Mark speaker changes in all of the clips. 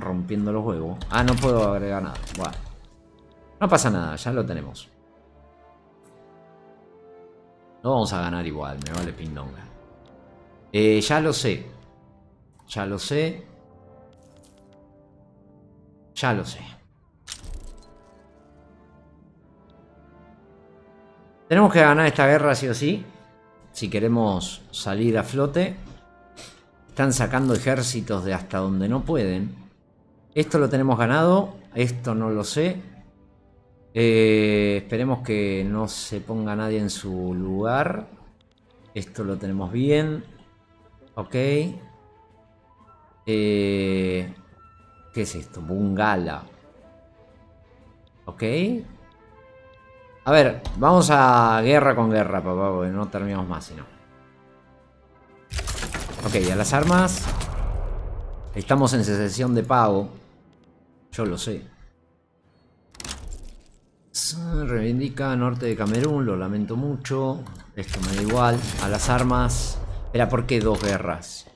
Speaker 1: rompiendo los huevos. Ah, no puedo agregar nada. Bueno. No pasa nada, ya lo tenemos. No vamos a ganar igual, me vale pindonga. Eh, ya lo sé. Ya lo sé. Ya lo sé. Tenemos que ganar esta guerra sí o sí. Si queremos salir a flote. Están sacando ejércitos de hasta donde no pueden. Esto lo tenemos ganado. Esto no lo sé. Eh, esperemos que no se ponga nadie en su lugar. Esto lo tenemos bien. Ok. Eh, ¿Qué es esto? Bungala. Ok. A ver, vamos a guerra con guerra, papá, porque no terminamos más, sino. Ok, a las armas. Estamos en sesión de pago. Yo lo sé. Reivindica norte de Camerún, lo lamento mucho. Esto me da igual. A las armas. Espera, ¿por qué dos guerras?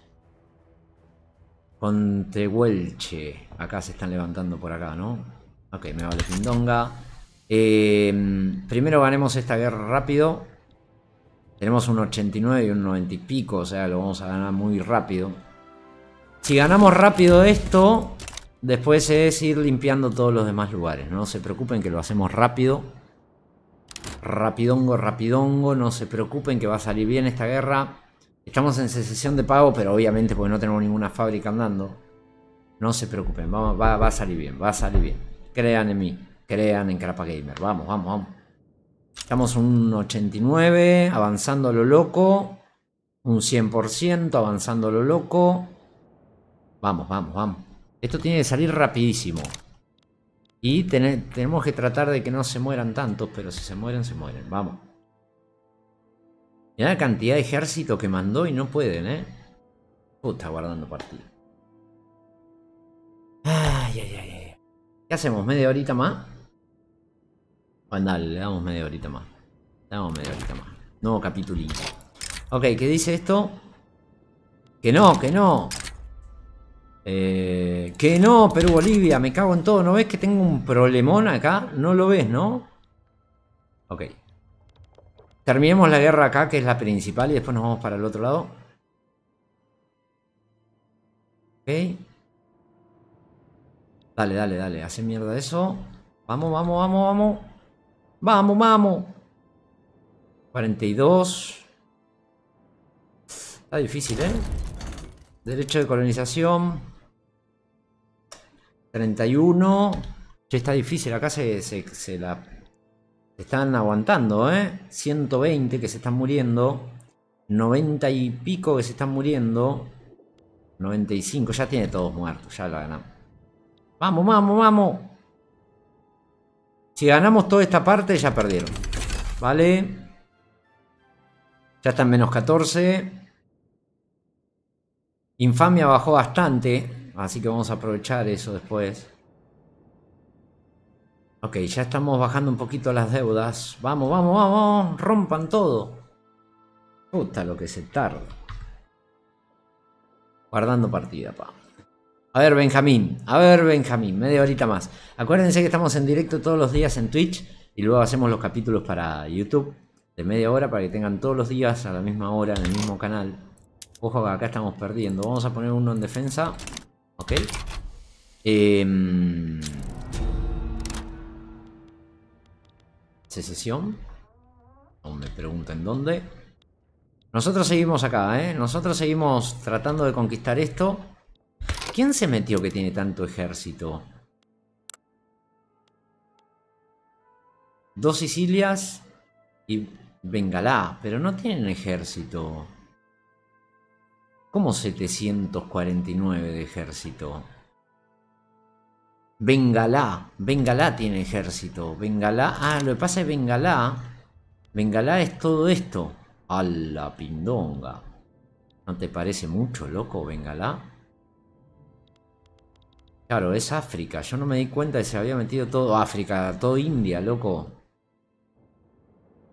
Speaker 1: Con Tehuelche. Acá se están levantando por acá, ¿no? Ok, me vale Pindonga. Eh, primero ganemos esta guerra rápido. Tenemos un 89 y un 90 y pico, o sea, lo vamos a ganar muy rápido. Si ganamos rápido esto, después es ir limpiando todos los demás lugares. No se preocupen que lo hacemos rápido. Rapidongo, rapidongo, no se preocupen que va a salir bien esta guerra. Estamos en secesión de pago, pero obviamente porque no tenemos ninguna fábrica andando. No se preocupen, va, a salir bien, va a salir bien. Crean en mí crean en Carapa Gamer. Vamos, vamos, vamos. Estamos un 89, avanzando lo loco. Un 100%, avanzando lo loco. Vamos, vamos, vamos. Esto tiene que salir rapidísimo. Y tenemos que tratar de que no se mueran tantos, pero si se mueren, se mueren. Vamos. Mira la cantidad de ejército que mandó y no pueden, ¿eh? Puta, guardando partida. Ay, ay, ay. ¿Qué hacemos? ¿Media horita más? Bueno, dale, le damos media horita más. Le damos media horita más. Nuevo capitulito. Ok, ¿qué dice esto? Que no, que no. Eh, que no, Perú, Bolivia, me cago en todo. ¿No ves que tengo un problemón acá? No lo ves, ¿no? Ok. Terminemos la guerra acá, que es la principal, y después nos vamos para el otro lado. Ok. Dale, dale, dale. Hace mierda eso. Vamos, vamos, vamos, vamos. Vamos, vamos. 42. Está difícil, ¿eh? Derecho de colonización. 31. Ya está difícil. Acá se, se, la... están aguantando, ¿eh? 120 que se están muriendo. 90 y pico que se están muriendo. 95. Ya tiene todos muertos. Ya la ganamos. Vamos, vamos, vamos. Si ganamos toda esta parte, ya perdieron. ¿Vale? Ya están menos 14. Infamia bajó bastante. Así que vamos a aprovechar eso después. Ok, ya estamos bajando un poquito las deudas. Vamos, vamos, vamos. Rompan todo. Puta lo que se tarda. Guardando partida, pa. A ver, Benjamín. A ver, Benjamín. Media horita más. Acuérdense que estamos en directo todos los días en Twitch y luego hacemos los capítulos para YouTube de media hora para que tengan todos los días a la misma hora en el mismo canal. Ojo que acá estamos perdiendo. Vamos a poner uno en defensa. Ok. Eh... Secesión. No me pregunten dónde. Nosotros seguimos acá, ¿eh? Nosotros seguimos tratando de conquistar esto. ¿Quién se metió que tiene tanto ejército? Dos Sicilias y Bengalá, pero no tienen ejército. ¿Cómo 749 de ejército? Bengalá, Bengalá tiene ejército. Bengalá, ah, lo que pasa es Bengalá. Bengalá es todo esto. A la pindonga. ¿No te parece mucho, loco, Bengalá? Claro, es África. Yo no me di cuenta que se había metido todo África, todo India, loco.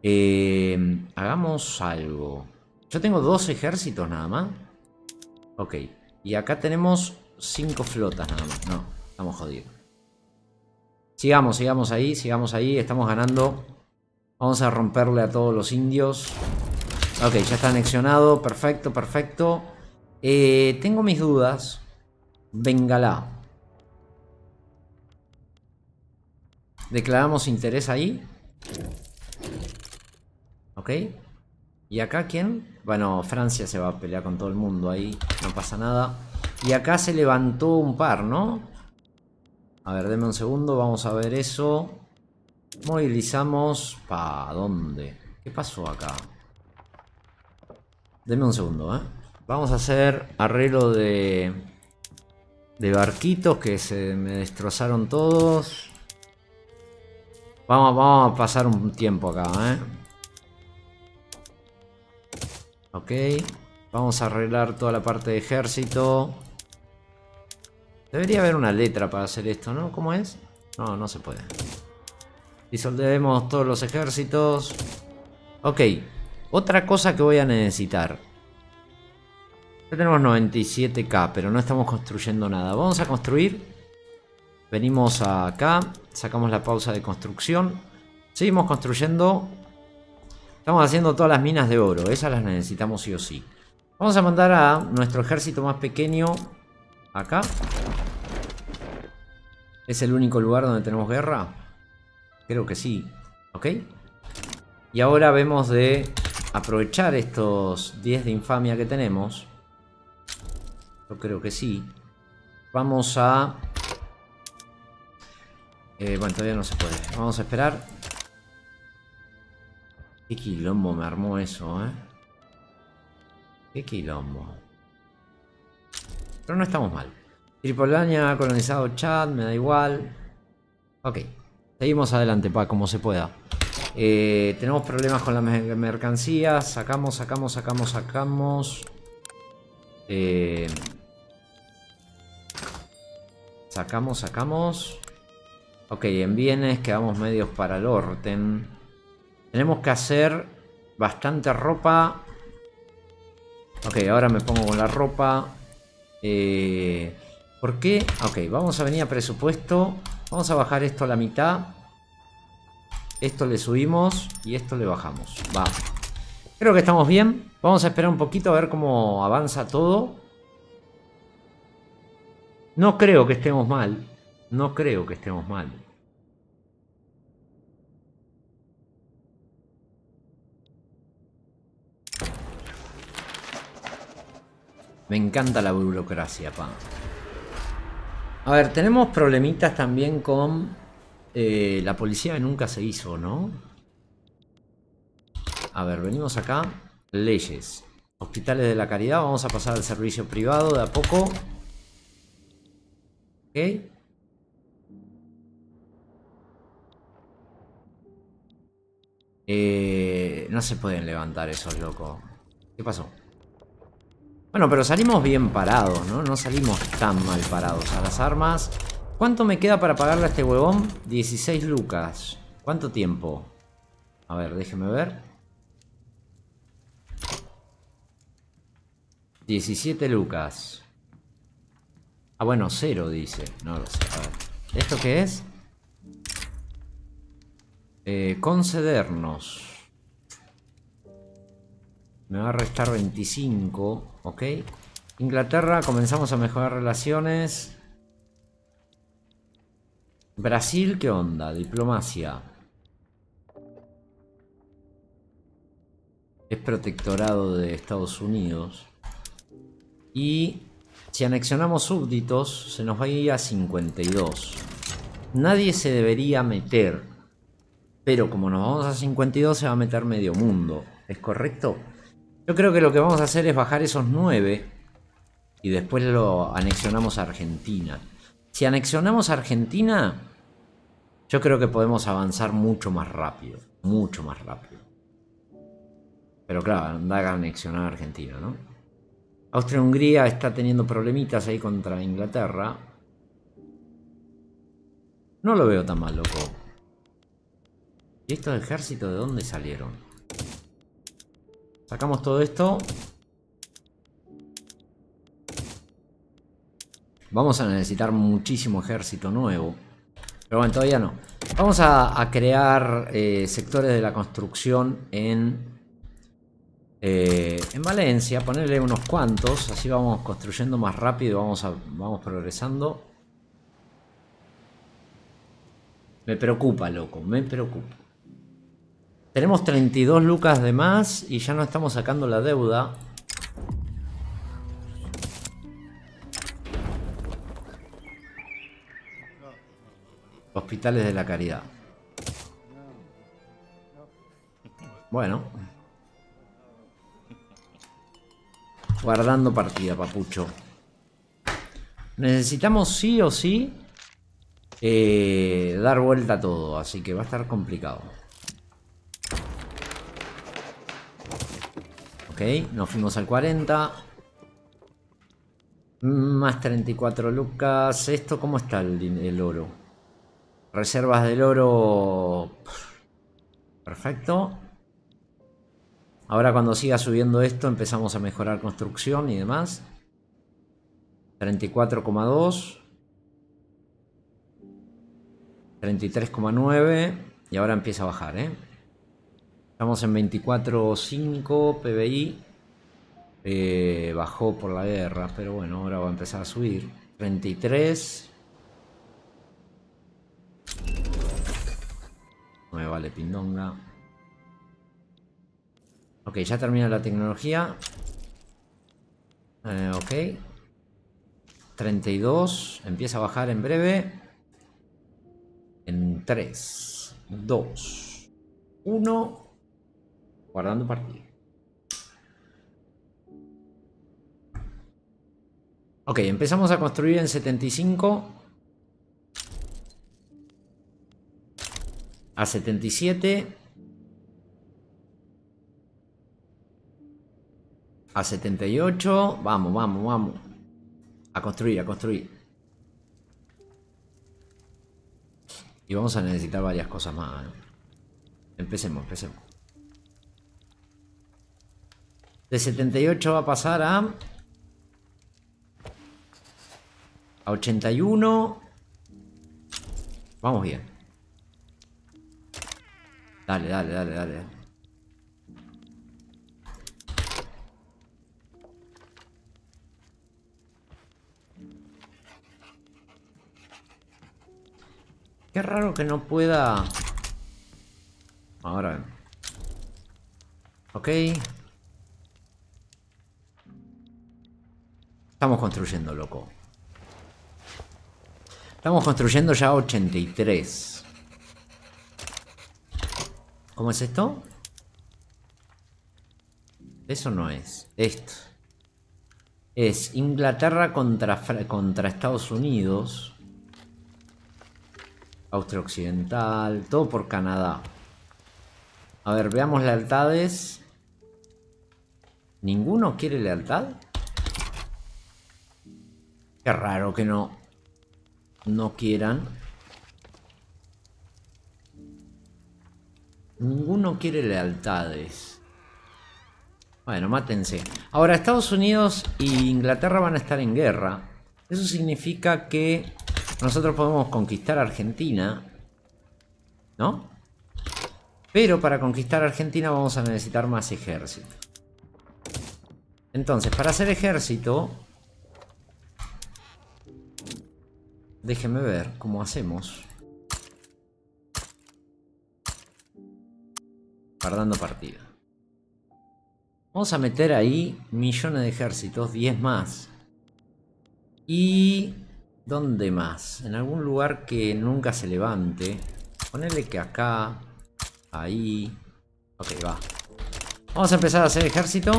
Speaker 1: Eh, hagamos algo. Yo tengo dos ejércitos nada más. Ok. Y acá tenemos cinco flotas nada más. No, estamos jodidos. Sigamos, sigamos ahí, sigamos ahí. Estamos ganando. Vamos a romperle a todos los indios. Ok, ya está anexionado. Perfecto, perfecto. Eh, tengo mis dudas. Bengala. Declaramos interés ahí. Ok. ¿Y acá quién? Bueno, Francia se va a pelear con todo el mundo ahí. No pasa nada. Y acá se levantó un par, ¿no? A ver, denme un segundo. Vamos a ver eso. Movilizamos... ¿Para dónde? ¿Qué pasó acá? Denme un segundo, ¿eh? Vamos a hacer arreglo de... De barquitos que se me destrozaron todos. Vamos, vamos a pasar un tiempo acá, ¿eh? Ok. Vamos a arreglar toda la parte de ejército. Debería haber una letra para hacer esto, ¿no? ¿Cómo es? No, no se puede. Disolvemos todos los ejércitos. Ok. Otra cosa que voy a necesitar. Ya tenemos 97k, pero no estamos construyendo nada. Vamos a construir. Venimos acá. Sacamos la pausa de construcción. Seguimos construyendo. Estamos haciendo todas las minas de oro. Esas las necesitamos sí o sí. Vamos a mandar a nuestro ejército más pequeño acá. ¿Es el único lugar donde tenemos guerra? Creo que sí. ¿Ok? Y ahora vemos de aprovechar estos 10 de infamia que tenemos. Yo creo que sí. Vamos a... Eh, bueno, todavía no se puede. Vamos a esperar. Qué quilombo me armó eso, ¿eh? Qué quilombo. Pero no estamos mal. Tripolania ha colonizado Chad, me da igual. Ok. Seguimos adelante, pa, como se pueda. Eh, tenemos problemas con las mercancías. Sacamos, sacamos, sacamos, sacamos. Eh, sacamos, sacamos. Ok, en bienes quedamos medios para el Orten. Tenemos que hacer bastante ropa. Ok, ahora me pongo con la ropa. Eh, ¿Por qué? Ok, vamos a venir a presupuesto. Vamos a bajar esto a la mitad. Esto le subimos y esto le bajamos. Va. Creo que estamos bien. Vamos a esperar un poquito a ver cómo avanza todo. No creo que estemos mal. No creo que estemos mal. Me encanta la burocracia, pa. A ver, tenemos problemitas también con eh, la policía nunca se hizo, ¿no? A ver, venimos acá. Leyes. Hospitales de la caridad. Vamos a pasar al servicio privado de a poco. Ok. Eh, no se pueden levantar esos locos. ¿Qué pasó? Bueno, pero salimos bien parados, ¿no? No salimos tan mal parados. A las armas. ¿Cuánto me queda para pagarle a este huevón? 16 lucas. ¿Cuánto tiempo? A ver, déjeme ver. 17 lucas. Ah, bueno, cero dice. No lo sé. ¿Esto qué es? Eh, concedernos. Me va a restar 25. Ok. Inglaterra, comenzamos a mejorar relaciones. Brasil, ¿qué onda? Diplomacia. Es protectorado de Estados Unidos. Y si anexionamos súbditos, se nos va a ir a 52. Nadie se debería meter. Pero como nos vamos a 52, se va a meter medio mundo. ¿Es correcto? Yo creo que lo que vamos a hacer es bajar esos 9 y después lo anexionamos a Argentina. Si anexionamos a Argentina, yo creo que podemos avanzar mucho más rápido. Mucho más rápido. Pero claro, anda a anexionar a Argentina, ¿no? Austria-Hungría está teniendo problemitas ahí contra Inglaterra. No lo veo tan mal, loco. ¿Y estos ejércitos de dónde salieron? Sacamos todo esto. Vamos a necesitar muchísimo ejército nuevo. Pero bueno, todavía no. Vamos a, crear eh, sectores de la construcción en, eh, en Valencia. Ponerle unos cuantos. Así vamos construyendo más rápido. Vamos, vamos progresando. Me preocupa, loco. Me preocupa. Tenemos 32 lucas de más y ya no estamos sacando la deuda. Hospitales de la Caridad. Bueno. Guardando partida, papucho. Necesitamos sí o sí eh, dar vuelta a todo, así que va a estar complicado. Ok, nos fuimos al 40. Más 34 lucas. ¿Esto cómo está el oro? Reservas del oro. Perfecto. Ahora cuando siga subiendo esto empezamos a mejorar construcción y demás. 34,2. 33,9. Y ahora empieza a bajar, ¿eh? Estamos en 24,5 PBI. Eh, bajó por la guerra, pero bueno, ahora va a empezar a subir. 33. No me vale pindonga. Ok, ya termina la tecnología. Eh, ok. 32. Empieza a bajar en breve. En 3, 2, 1. Guardando partida. Ok, empezamos a construir en 75. a 77. A 78. Vamos, vamos, vamos. A construir, a construir. Y vamos a necesitar varias cosas más. Empecemos, empecemos. De 78 va a pasar a... A 81. Vamos bien. Dale, dale, dale, dale. Qué raro que no pueda... Ahora. Ok. Estamos construyendo, loco. Estamos construyendo ya 83. ¿Cómo es esto? Eso no es. Esto. Es Inglaterra contra, contra Estados Unidos. Austria Occidental. Todo por Canadá. A ver, veamos lealtades. ¿Ninguno quiere lealtad? Qué raro que no... No quieran. Ninguno quiere lealtades. Bueno, mátense. Ahora, Estados Unidos e Inglaterra van a estar en guerra. Eso significa que nosotros podemos conquistar Argentina. ¿No? Pero para conquistar Argentina vamos a necesitar más ejército. Entonces, para hacer ejército... Déjenme ver cómo hacemos. Guardando partida. Vamos a meter ahí millones de ejércitos, 10 más. Y... ¿Dónde más? En algún lugar que nunca se levante. Ponerle que acá. Ahí. Ok, va. Vamos a empezar a hacer ejército.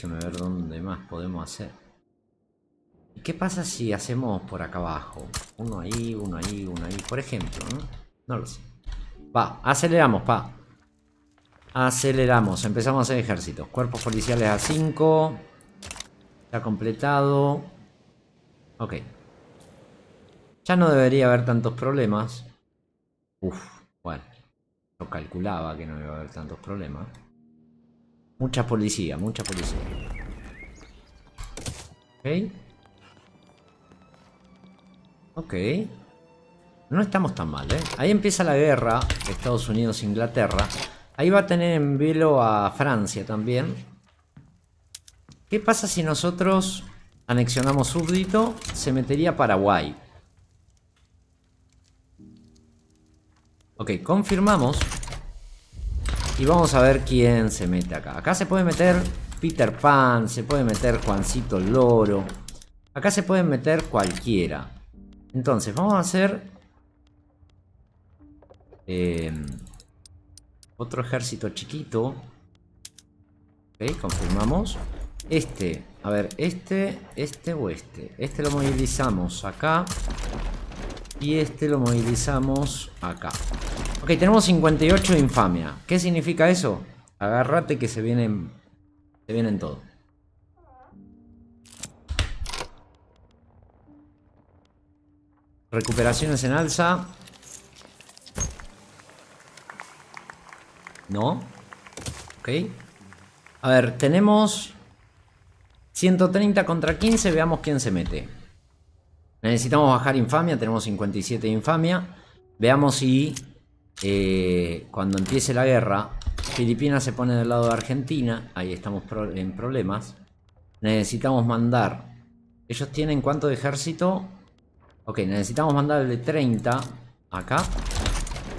Speaker 1: Déjeme ver dónde más podemos hacer. ¿Y qué pasa si hacemos por acá abajo? Uno ahí, uno ahí, uno ahí. Por ejemplo, ¿no? Lo sé. Va, aceleramos, pa. Aceleramos. Empezamos a hacer ejércitos. Cuerpos policiales a 5. Está completado. Ok. Ya no debería haber tantos problemas. Uf, bueno. Yo calculaba que no iba a haber tantos problemas. Mucha policía, mucha policía. Ok. Ok. No estamos tan mal, ¿eh? Ahí empieza la guerra, Estados Unidos-Inglaterra. Ahí va a tener en velo a Francia también. ¿Qué pasa si nosotros anexionamos súbdito? Se metería Paraguay. Ok, confirmamos. Y vamos a ver quién se mete acá. Acá se puede meter Peter Pan, se puede meter Juancito Loro. Acá se puede meter cualquiera. Entonces, vamos a hacer... Em, otro ejército chiquito. Ok, confirmamos. Este, a ver, este, este o este. Este lo movilizamos acá. Y este lo movilizamos acá. Tenemos 58 de infamia. ¿Qué significa eso? Agárrate que se vienen. Se vienen todo. Recuperaciones en alza. No. Ok. A ver, tenemos 130 contra 15. Veamos quién se mete. Necesitamos bajar infamia, tenemos 57 de infamia. Veamos si eh, cuando empiece la guerra, Filipinas se pone del lado de Argentina. Ahí estamos en problemas. Necesitamos mandar... Ellos tienen cuánto de ejército? Ok, necesitamos mandarle 30 acá.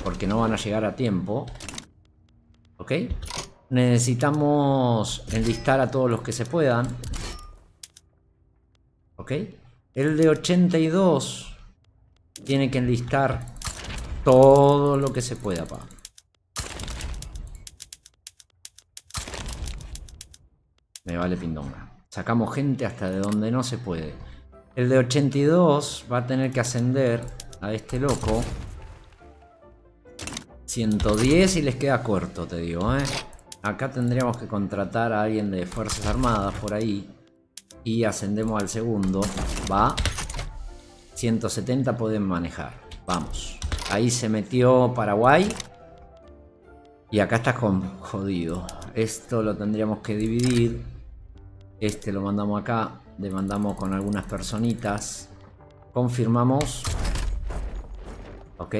Speaker 1: Porque no van a llegar a tiempo. Ok. Necesitamos enlistar a todos los que se puedan. Ok. El de 82 tiene que enlistar todo lo que se pueda, pa. Me vale pindonga. Sacamos gente hasta de donde no se puede. El de 82 va a tener que ascender a este loco. 110 y les queda corto, te digo, ¿eh? Acá tendríamos que contratar a alguien de Fuerzas Armadas por ahí. Y ascendemos al segundo. Va. 170 pueden manejar. Vamos. Ahí se metió Paraguay. Y acá está jodido. Esto lo tendríamos que dividir. Este lo mandamos acá. Le mandamos con algunas personitas. Confirmamos. Ok.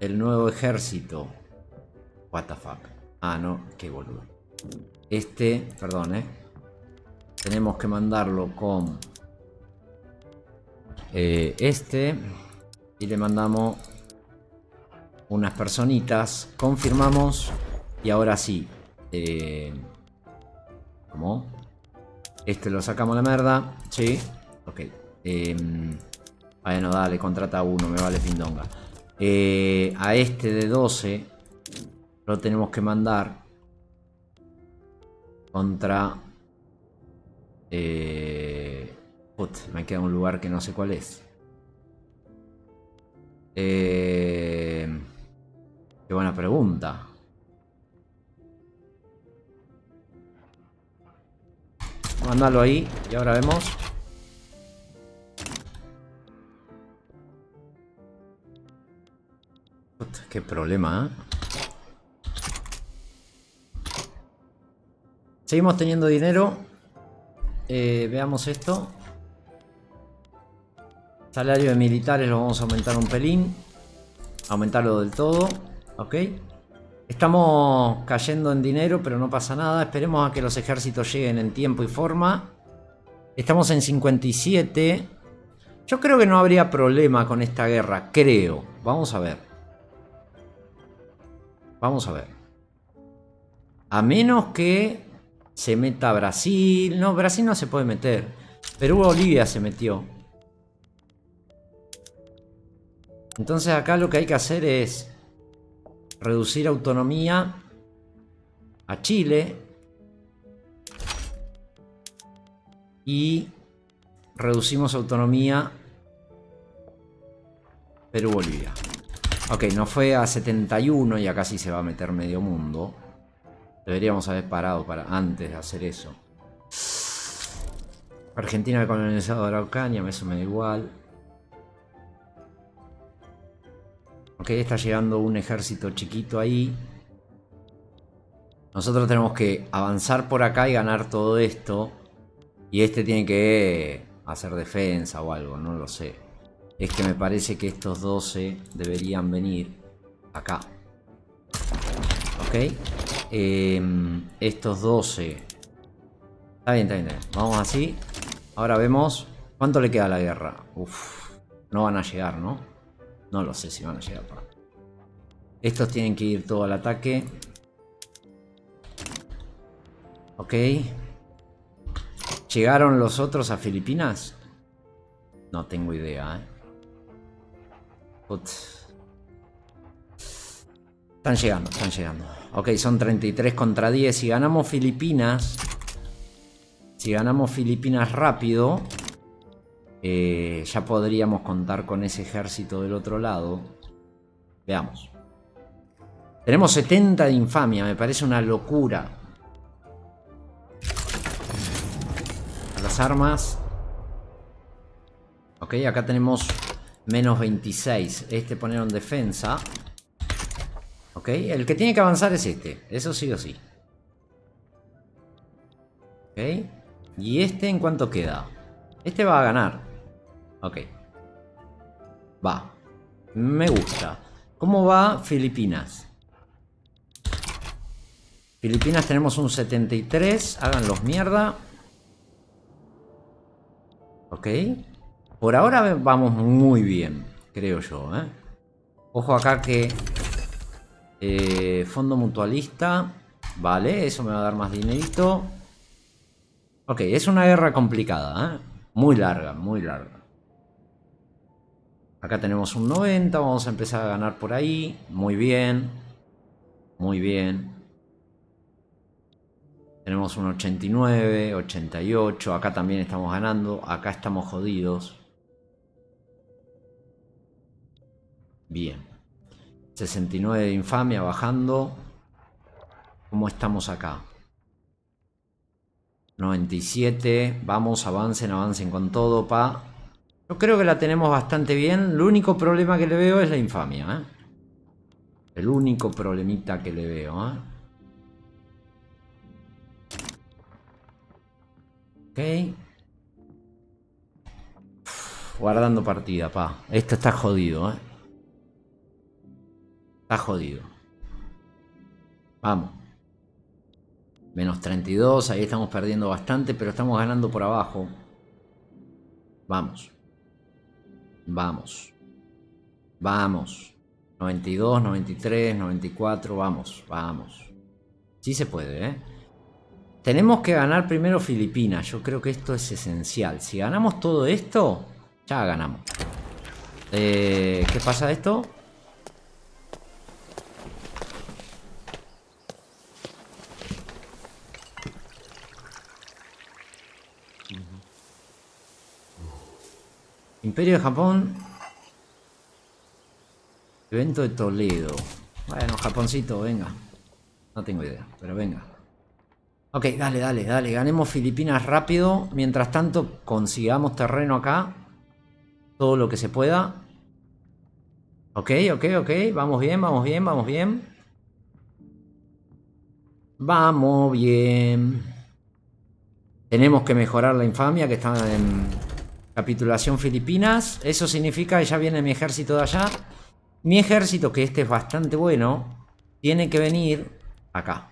Speaker 1: El nuevo ejército. What the fuck. Ah, no. Qué boludo. Este, perdón, eh. Tenemos que mandarlo con eh, este. Y le mandamos unas personitas. Confirmamos. Y ahora sí. Eh, ¿Cómo? Este lo sacamos la merda. Sí. Ok. Eh, bueno, dale, contrata uno. Me vale pindonga. Eh, a este de 12 lo tenemos que mandar contra eh, me queda un lugar que no sé cuál es. Eh, qué buena pregunta. Mándalo ahí y ahora vemos. qué problema, ¿eh? Seguimos teniendo dinero eh, veamos esto. Salario de militares lo vamos a aumentar un pelín. Aumentarlo del todo. Ok. Estamos cayendo en dinero, pero no pasa nada. Esperemos a que los ejércitos lleguen en tiempo y forma. Estamos en 57. Yo creo que no habría problema con esta guerra. Creo. Vamos a ver. Vamos a ver. A menos que se meta Brasil. No, Brasil no se puede meter. Perú Bolivia se metió. Entonces acá lo que hay que hacer es reducir autonomía a Chile y reducimos autonomía Perú-Bolivia. Ok, no fue a 71 y acá sí se va a meter medio mundo. Deberíamos haber parado para antes de hacer eso. Argentina colonizado Araucania, eso me da igual. Ok, está llegando un ejército chiquito ahí. Nosotros tenemos que avanzar por acá y ganar todo esto. Y este tiene que hacer defensa o algo, no lo sé. Es que me parece que estos 12 deberían venir acá. Ok. Em, estos 12. Está bien, está bien, está bien. Vamos así. Ahora vemos cuánto le queda a la guerra. Uf. No van a llegar, ¿no? No lo sé si van a llegar. Estos tienen que ir todo al ataque. Ok. ¿Llegaron los otros a Filipinas? No tengo idea, ¿eh? Están llegando, están llegando. Ok, son 33 contra 10. Si ganamos Filipinas... Si ganamos Filipinas rápido... Eh, ya podríamos contar con ese ejército del otro lado. Veamos. Tenemos 70 de infamia, me parece una locura. Las armas. Ok, acá tenemos menos 26. Este poner en defensa. Ok, el que tiene que avanzar es este. Eso sí o sí. Ok. ¿Y este en cuánto queda? Este va a ganar. Ok. Va. Me gusta. ¿Cómo va Filipinas? Filipinas tenemos un 73. Háganlos mierda. Ok. Por ahora vamos muy bien, creo yo. ¿eh? Ojo acá que... Eh, fondo mutualista. Vale, eso me va a dar más dinerito. Ok, es una guerra complicada. ¿eh? Muy larga, muy larga. Acá tenemos un 90, vamos a empezar a ganar por ahí. Muy bien. Muy bien. Tenemos un 89, 88. Acá también estamos ganando. Acá estamos jodidos. Bien. 69 de infamia bajando. ¿Cómo estamos acá? 97. Vamos, avancen, avancen con todo, pa. Yo creo que la tenemos bastante bien. El único problema que le veo es la infamia. ¿eh? El único problemita que le veo. ¿eh? Ok. guardando partida, pa. Esto está jodido, ¿eh? Está jodido. Vamos. Menos 32, ahí estamos perdiendo bastante, pero estamos ganando por abajo. Vamos. Vamos. Vamos. 92, 93, 94, vamos, vamos. Sí se puede, ¿eh? Tenemos que ganar primero Filipinas. Yo creo que esto es esencial. Si ganamos todo esto, ya ganamos. Eh, ¿Qué pasa esto? Imperio de Japón. Evento de Toledo. Bueno, Japoncito, venga. No tengo idea, pero venga. Ok, dale, dale, dale. Ganemos Filipinas rápido. Mientras tanto, consigamos terreno acá. Todo lo que se pueda. Ok, ok, ok. Vamos bien, vamos bien, vamos bien. Vamos bien. Tenemos que mejorar la infamia que está en Capitulación Filipinas. Eso significa que ya viene mi ejército de allá. Mi ejército, que este es bastante bueno, tiene que venir acá.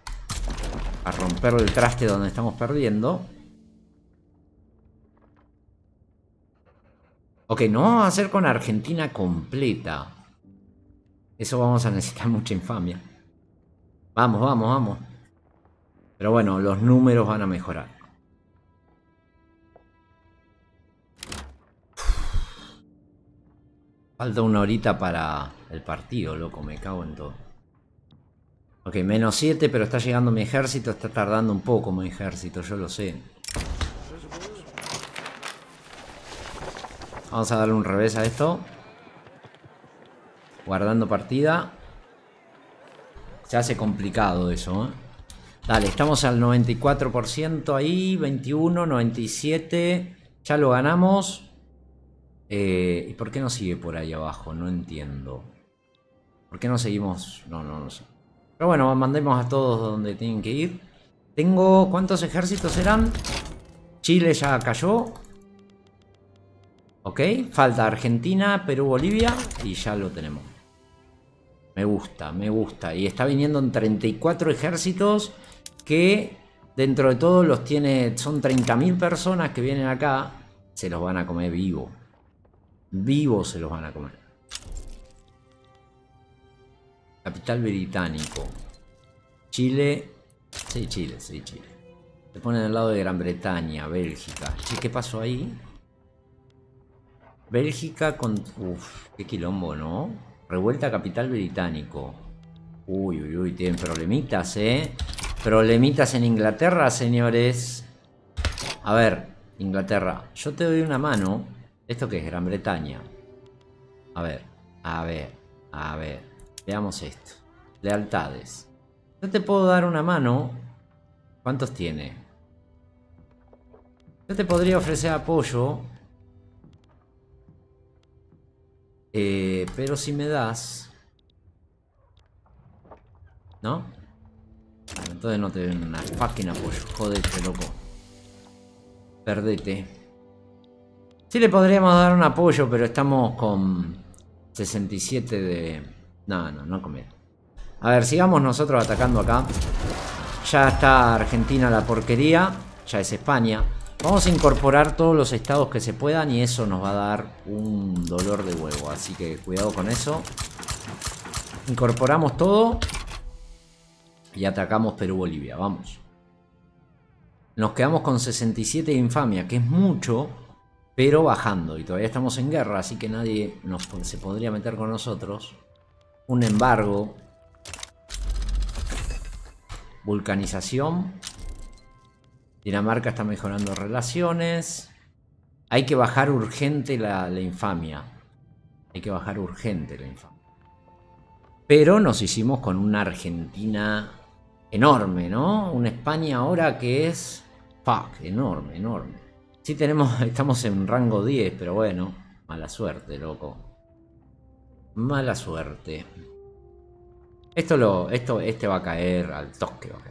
Speaker 1: A romper el traste donde estamos perdiendo. Ok, no vamos a hacer con Argentina completa. Eso vamos a necesitar mucha infamia. Vamos, vamos, vamos. Pero bueno, los números van a mejorar. Falta una horita para el partido, loco, me cago en todo. Ok, menos 7, pero está llegando mi ejército, está tardando un poco mi ejército, yo lo sé. Vamos a darle un revés a esto. Guardando partida. Se hace complicado eso, ¿eh? Dale, estamos al 94% ahí, 21, 97. Ya lo ganamos. Eh, ¿Y por qué no sigue por ahí abajo? No entiendo. ¿Por qué no seguimos? No, no, no sé. Pero bueno, mandemos a todos donde tienen que ir. Tengo... ¿Cuántos ejércitos eran? Chile ya cayó. Ok, falta Argentina, Perú, Bolivia y ya lo tenemos. Me gusta, me gusta. Y está viniendo en 34 ejércitos que dentro de todo los tiene... Son 30.000 personas que vienen acá. Se los van a comer vivo. Vivo se los van a comer. Capital británico. Chile. Sí, Chile, sí, Chile. Se ponen al lado de Gran Bretaña, Bélgica. ¿qué pasó ahí? Bélgica con... Uf, qué quilombo, ¿no? Revuelta capital británico. Uy, uy, uy, tienen problemitas, ¿eh? Problemitas en Inglaterra, señores. A ver, Inglaterra, yo te doy una mano. ¿Esto qué es? Gran Bretaña. A ver, a ver, a ver. Veamos esto. Lealtades. Yo te puedo dar una mano. ¿Cuántos tiene? Yo te podría ofrecer apoyo. Eh, pero si me das... ¿No? entonces no te doy una fucking apoyo. Jodete, loco. Perdete. Sí le podríamos dar un apoyo, pero estamos con 67 de... No, no, no conviene. A ver, sigamos nosotros atacando acá. Ya está Argentina la porquería. Ya es España. Vamos a incorporar todos los estados que se puedan y eso nos va a dar un dolor de huevo. Así que cuidado con eso. Incorporamos todo. Y atacamos Perú-Bolivia. Vamos. Nos quedamos con 67 de infamia, que es mucho, pero bajando. Y todavía estamos en guerra, así que nadie nos, se podría meter con nosotros. Un embargo. Vulcanización. Dinamarca está mejorando relaciones. Hay que bajar urgente la, la infamia. Hay que bajar urgente la infamia. Pero nos hicimos con una Argentina enorme, ¿no? Una España ahora que es... Fuck, enorme, enorme. Sí tenemos, estamos en rango 10, pero bueno, mala suerte, loco. Mala suerte. Esto lo, esto, este va a caer al toque, ok.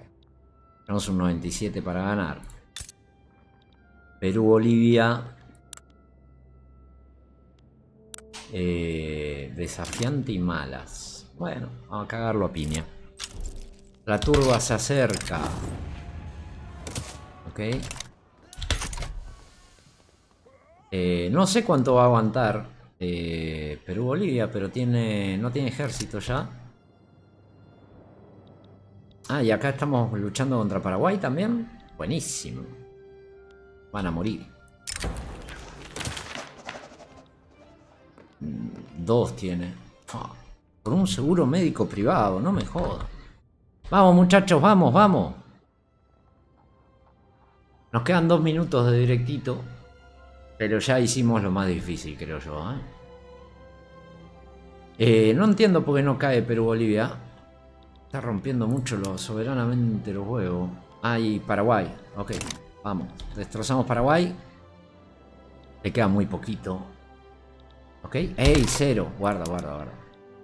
Speaker 1: Tenemos un 97 para ganar. Perú, Bolivia. Eh, desafiante y malas. Bueno, vamos a cagarlo a piña. La turba se acerca. Ok. Eh, no sé cuánto va a aguantar eh, Perú-Bolivia, pero tiene no tiene ejército ya. Ah, y acá estamos luchando contra Paraguay también. Buenísimo. Van a morir. Mm, dos tiene. Por un seguro médico privado, no me joda. Vamos muchachos, vamos, vamos. Nos quedan dos minutos de directito. Pero ya hicimos lo más difícil, creo yo. ¿eh? Eh, no entiendo por qué no cae Perú-Bolivia. Está rompiendo mucho lo, soberanamente los huevos. Ah, y Paraguay. Ok, vamos. Destrozamos Paraguay. Le queda muy poquito. Ok. ¡Ey! Cero. Guarda, guarda, guarda.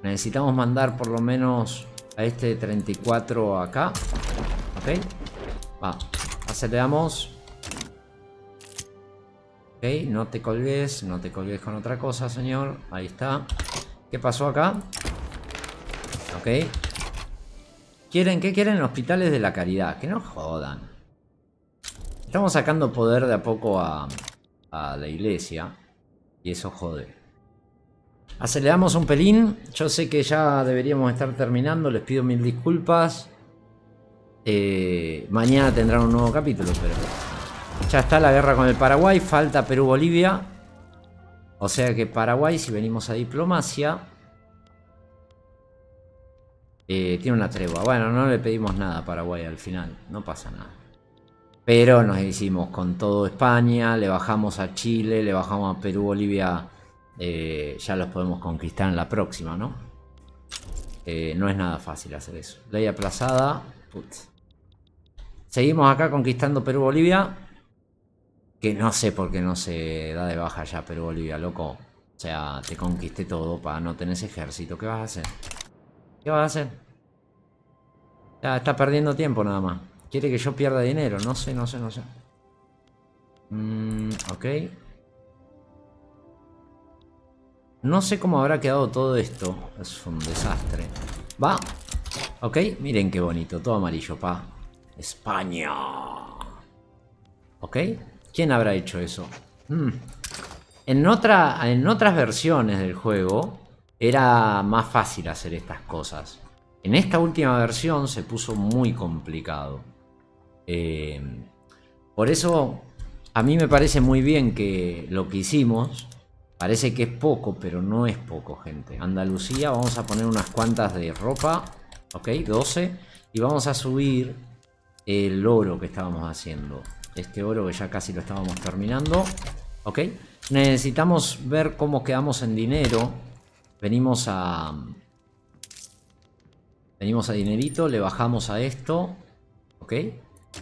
Speaker 1: Necesitamos mandar por lo menos a este 34 acá. Ok. Va. Aceleramos. No te colgues, no te colgues con otra cosa, señor. Ahí está. ¿Qué pasó acá? Ok. ¿Quieren? ¿Qué quieren? Hospitales de la caridad. Que no jodan. Estamos sacando poder de a poco a, a la iglesia. Y eso jode. Aceleramos un pelín. Yo sé que ya deberíamos estar terminando. Les pido mil disculpas. Eh, mañana tendrán un nuevo capítulo, pero... Ya está la guerra con el Paraguay. Falta Perú-Bolivia. O sea que Paraguay, si venimos a diplomacia... Eh, tiene una tregua. Bueno, no le pedimos nada a Paraguay al final. No pasa nada. Pero nos hicimos con todo España. Le bajamos a Chile. Le bajamos a Perú, Bolivia eh, ya los podemos conquistar en la próxima, ¿no? Eh, no es nada fácil hacer eso. Ley aplazada. Seguimos acá conquistando Perú-Bolivia. Que no sé por qué no se da de baja ya Perú-Bolivia, loco. O sea, te conquisté todo para no tener ese ejército. ¿Qué vas a hacer? ¿Qué va a hacer? Ya está perdiendo tiempo nada más. Quiere que yo pierda dinero. No sé, no sé, no sé. Mm, ok. No sé cómo habrá quedado todo esto. Es un desastre. Va. Ok, miren qué bonito. Todo amarillo, pa. España. Ok. ¿Quién habrá hecho eso? Mm. En, otra, en otras versiones del juego era más fácil hacer estas cosas. En esta última versión se puso muy complicado. Eh, por eso a mí me parece muy bien que lo que hicimos Parece que es poco, pero no es poco, gente. Andalucía, vamos a poner unas cuantas de ropa. Ok, 12. Y vamos a subir el oro que estábamos haciendo. Este oro que ya casi lo estábamos terminando. Ok. Necesitamos ver cómo quedamos en dinero. Venimos a... Venimos a dinerito, le bajamos a esto. Ok.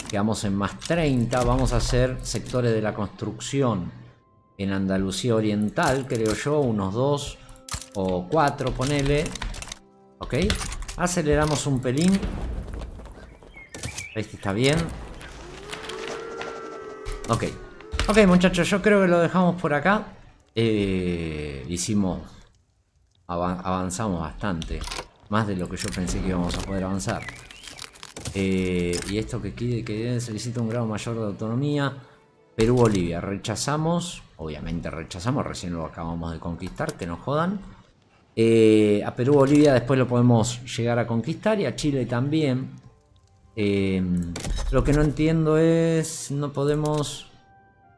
Speaker 1: Quedamos en más 30. Vamos a hacer sectores de la construcción en Andalucía Oriental, creo yo, unos dos o cuatro, ponele. Ok, aceleramos un pelín. Este está bien. Ok, ok muchachos, yo creo que lo dejamos por acá. Eh, hicimos, avanzamos bastante. Más de lo que yo pensé que íbamos a poder avanzar. Eh, y esto que quiere que solicita un grado mayor de autonomía. Perú-Bolivia, rechazamos. Obviamente rechazamos, recién lo acabamos de conquistar, que nos jodan. Eh, a Perú-Bolivia después lo podemos llegar a conquistar y a Chile también. Em, lo que no entiendo es, no podemos...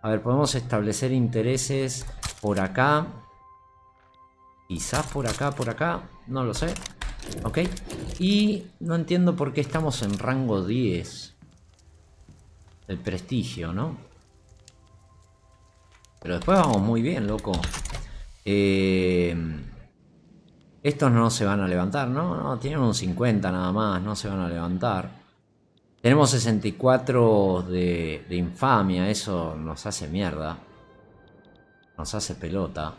Speaker 1: A ver, podemos establecer intereses por acá. Quizás por acá, por acá, no lo sé. Ok. Y no entiendo por qué estamos en rango 10. El prestigio, ¿no? Pero después vamos muy bien, loco. Eh, estos no se van a levantar, ¿no? No, tienen un 50 nada más, no se van a levantar. Tenemos 64 de, infamia, eso nos hace mierda. Nos hace pelota.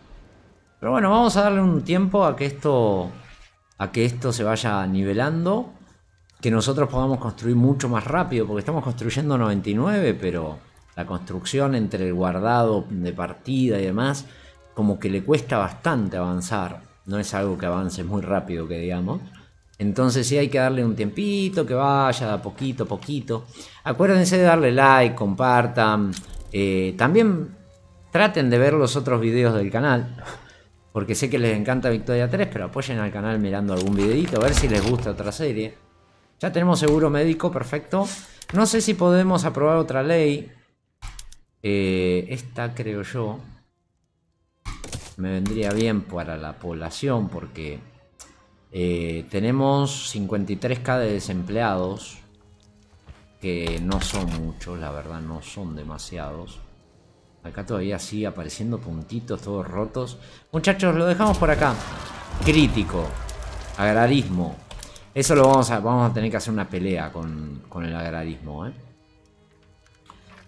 Speaker 1: Pero bueno, vamos a darle un tiempo a que esto a que esto se vaya nivelando, que nosotros podamos construir mucho más rápido, porque estamos construyendo 99, pero la construcción entre el guardado de partida y demás, como que le cuesta bastante avanzar. No es algo que avance muy rápido, que digamos. Entonces sí hay que darle un tiempito, que vaya a poquito a poquito. Acuérdense de darle like, compartan. Eh, también traten de ver los otros videos del canal. Porque sé que les encanta Victoria 3, pero apoyen al canal mirando algún videito, a ver si les gusta otra serie. Ya tenemos seguro médico, perfecto. No sé si podemos aprobar otra ley. Eh, esta creo yo me vendría bien para la población porque eh, tenemos 53k de desempleados que no son muchos, la verdad no son demasiados. Acá todavía sigue apareciendo puntitos todos rotos. Muchachos, lo dejamos por acá. Crítico. Agrarismo. Eso lo vamos a, vamos a tener que hacer una pelea con, con el agrarismo, ¿eh?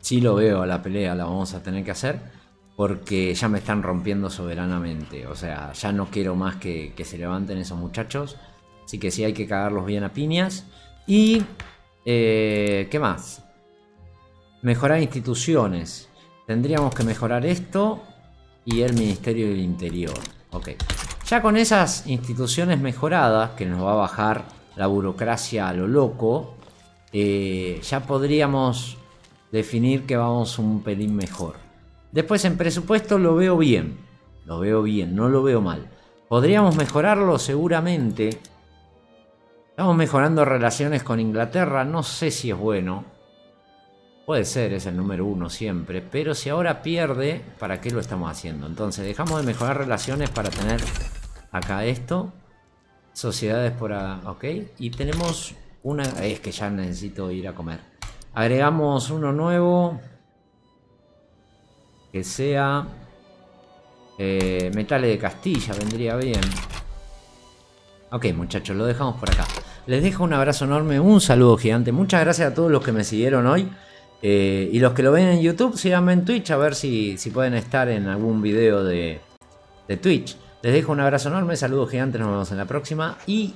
Speaker 1: Sí lo veo, la pelea la vamos a tener que hacer porque ya me están rompiendo soberanamente. O sea, ya no quiero más que, se levanten esos muchachos. Así que sí hay que cagarlos bien a piñas. Y... Eh, ¿Qué más? Mejorar instituciones. Tendríamos que mejorar esto y el Ministerio del Interior. Ok. Ya con esas instituciones mejoradas, que nos va a bajar la burocracia a lo loco, eh, ya podríamos definir que vamos un pelín mejor. Después en presupuesto lo veo bien, lo veo bien, no lo veo mal. Podríamos mejorarlo seguramente. Estamos mejorando relaciones con Inglaterra, no sé si es bueno. Puede ser, es el número uno siempre, pero si ahora pierde, ¿para qué lo estamos haciendo? Entonces dejamos de mejorar relaciones para tener acá esto. Sociedades por... A, ok, y tenemos una... Es que ya necesito ir a comer. Agregamos uno nuevo. Que sea... Eh, metales de Castilla, vendría bien. Ok, muchachos, lo dejamos por acá. Les dejo un abrazo enorme, un saludo gigante. Muchas gracias a todos los que me siguieron hoy. Eh, y los que lo ven en YouTube, síganme en Twitch a ver si, si pueden estar en algún video de, de Twitch. Les dejo un abrazo enorme, saludos gigantes, nos vemos en la próxima y